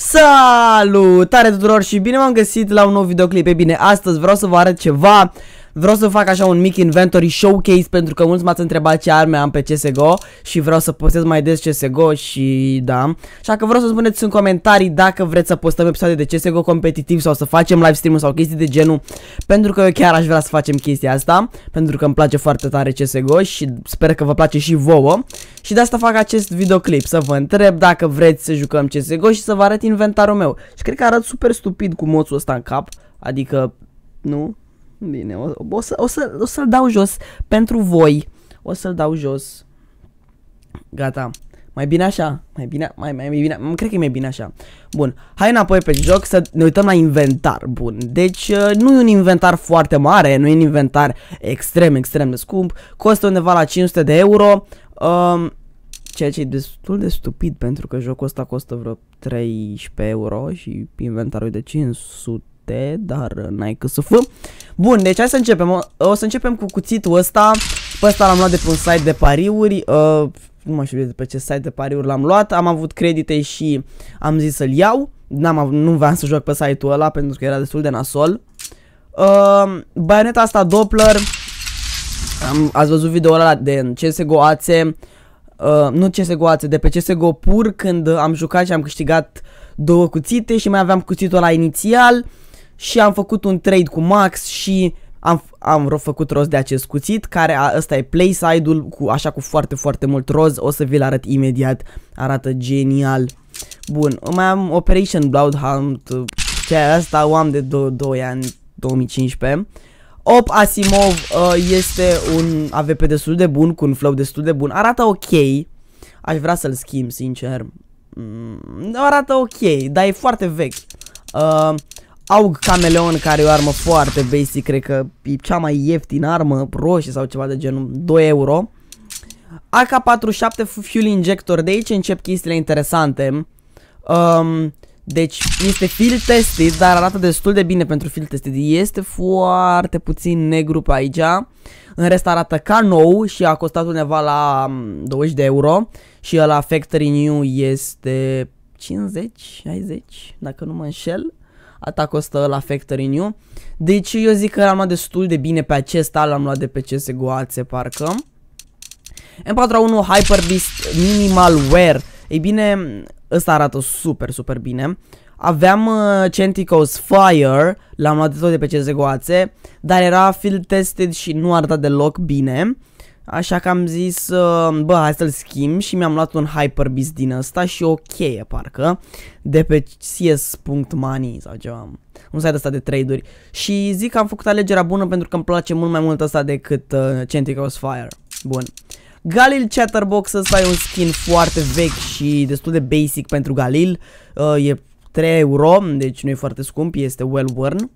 Salutare tuturor și bine m-am găsit la un nou videoclip. E bine, astăzi vreau să vă arăt ceva Vreau să fac așa un mic inventory showcase pentru că mulți m-ați întrebat ce arme am pe CSGO și vreau să postez mai des CSGO și da. Așa că vreau să spuneți în comentarii dacă vreți să postăm episoade de CSGO competitiv sau să facem live stream sau chestii de genul pentru că eu chiar aș vrea să facem chestia asta pentru că îmi place foarte tare CSGO și sper că vă place și vouă și de asta fac acest videoclip să vă întreb dacă vreți să jucăm CSGO și să vă arăt inventarul meu și cred că arăt super stupid cu moțul ăsta în cap adică nu Bine, o, o, să, o, să, o să-l dau jos pentru voi. O să-l dau jos. Gata. Mai bine așa. Mai bine, mai, mai, mai bine. Cred că e mai bine așa. Bun. Hai înapoi pe joc să ne uităm la inventar. Bun. Deci uh, nu e un inventar foarte mare. Nu e un inventar extrem, extrem de scump. Costă undeva la 500 de euro. Um, ceea ce e destul de stupid pentru că jocul ăsta costă vreo 13 euro și inventarul e de 500 7, dar n-ai cât să fă. Bun, deci hai să începem. O, o să începem cu cuțitul ăsta. Pe ăsta l-am luat de pe un site de pariuri. Uh, nu mai știu de pe ce site de pariuri l-am luat. Am avut credite și am zis să-l iau. N-am, nu vreau să joc pe site-ul ăla pentru că era destul de nasol. Uh, baioneta asta Doppler. Am, ați văzut video-ul ăla de CSGO Ațe. Uh, nu CSGO Ațe, de pe CSGO pur când am jucat și am câștigat două cuțite și mai aveam cuțitul la inițial și am făcut un trade cu Max și am, am făcut rost de acest cuțit care a, ăsta e playside-ul cu, așa cu foarte foarte mult roz, o să vi-l arăt imediat, arată genial. Bun, mai am Operation Bloodhound, ce asta o am de 2 ani, 2015. Op Asimov uh, este un AVP destul de bun, cu un flow destul de bun, arată ok, aș vrea să-l schimb, sincer. Mm, arată ok, dar e foarte vechi. Uh, Aug Cameleon care e o armă foarte basic, cred că e cea mai ieftină armă roșie sau ceva de genul, 2 euro. AK-47 Fuel Injector, de aici încep chestiile interesante. Um, deci este field tested, dar arată destul de bine pentru field tested. Este foarte puțin negru pe aici. În rest arată ca nou și a costat undeva la 20 de euro. Și la Factory New este 50, 60, dacă nu mă înșel. Ata costă la Factory New. Deci eu zic că l-am luat destul de bine pe acesta, l-am luat de pe CSGO Ațe parcă. M4A1 Hyper Beast Minimal Wear. Ei bine, ăsta arată super, super bine. Aveam uh, Centicos Fire, l-am luat de tot de pe CSGO Ațe, dar era field tested și nu arăta deloc bine. Așa că am zis, uh, bă, hai să-l schimb și mi-am luat un Hyper Beast din ăsta și o cheie, parcă, de pe cs.money sau ceva, un site ăsta de trade-uri. Și zic că am făcut alegerea bună pentru că îmi place mult mai mult ăsta decât uh, Centicos Fire. Bun. Galil Chatterbox ăsta e un skin foarte vechi și destul de basic pentru Galil. Uh, e 3 euro, deci nu e foarte scump, este well worn.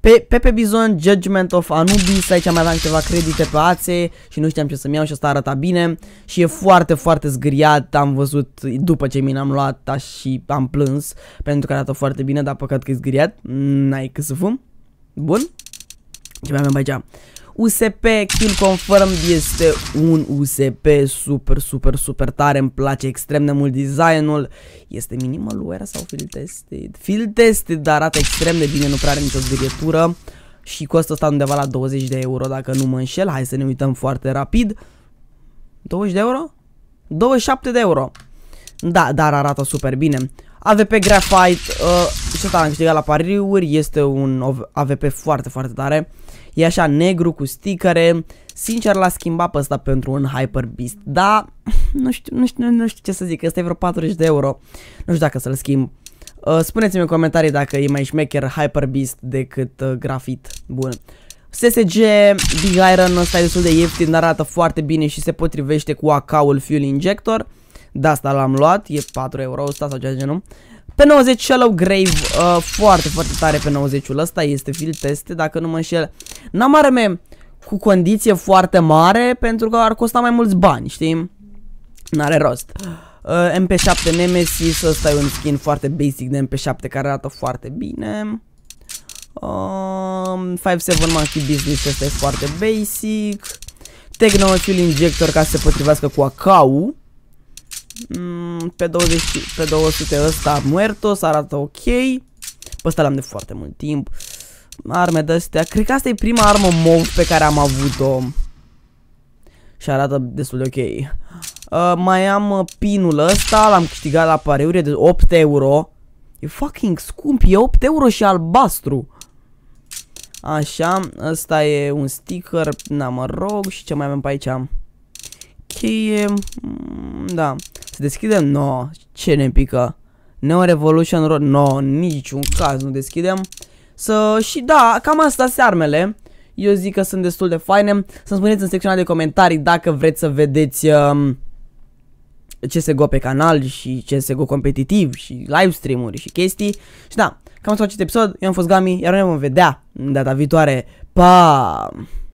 Pe, Pepe Bizon, Judgment of Anubis, aici mai aveam ceva credite pe ațe și nu știam ce să-mi iau și asta arăta bine și e foarte, foarte zgâriat, am văzut după ce mi l-am luat și am plâns pentru că arată foarte bine, dar păcat că e zgâriat, n-ai cât să fum. Bun? Ce mai avem aici? USP Kill Confirmed este un USP super, super, super tare, îmi place extrem de mult designul. Este minimal wear sau field tested? Field tested, dar arată extrem de bine, nu prea are nicio zgârietură și costă asta undeva la 20 de euro dacă nu mă înșel. Hai să ne uităm foarte rapid. 20 de euro? 27 de euro. Da, dar arată super bine. AVP Graphite, uh, și ăsta am câștigat la pariuri, este un AVP foarte, foarte tare. E așa negru cu sticăre. Sincer l-a schimbat pe ăsta pentru un Hyper Beast. Da, nu știu, nu știu, nu știu ce să zic. Ăsta e vreo 40 de euro. Nu știu dacă să-l schimb. Uh, Spuneți-mi în comentarii dacă e mai șmecher Hyper Beast decât uh, Grafit. Bun. SSG Big Iron ăsta e destul de ieftin, arată foarte bine și se potrivește cu AK-ul Fuel Injector. De asta l-am luat, e 4 euro ăsta sau ceva de genul. Pe 90 Shallow Grave, uh, foarte, foarte tare pe 90-ul ăsta, este field teste, dacă nu mă înșel. N-am arme cu condiție foarte mare, pentru că ar costa mai mulți bani, știi? N-are rost. Uh, MP7 Nemesis, ăsta e un skin foarte basic de MP7 care arată foarte bine. Uh, 5-7 Monkey Business, ăsta e foarte basic. Techno Fuel Injector ca să se potrivească cu AK-ul. Mm, pe 20, pe 200 ăsta Muertos, arată ok. Pe ăsta l-am de foarte mult timp. Arme de astea. Cred că asta e prima armă mov pe care am avut-o. Și arată destul de ok. Uh, mai am uh, pinul ăsta, l-am câștigat la pariuri de 8 euro. E fucking scump, e 8 euro și albastru. Așa, ăsta e un sticker, na mă rog, și ce mai avem pe aici? Cheie, mm, da. Se deschidem? No, ce ne pică? Neo Revolution Road? No, niciun caz nu deschidem. Să, și da, cam asta sunt armele. Eu zic că sunt destul de faine. Să-mi spuneți în secțiunea de comentarii dacă vreți să vedeți um, CSGO pe canal și CSGO competitiv și livestream-uri și chestii. Și da, cam asta acest episod. Eu am fost Gami, iar noi vom vedea data viitoare. Pa!